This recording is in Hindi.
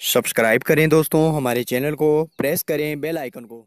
सब्सक्राइब करें दोस्तों हमारे चैनल को प्रेस करें बेल आइकन को।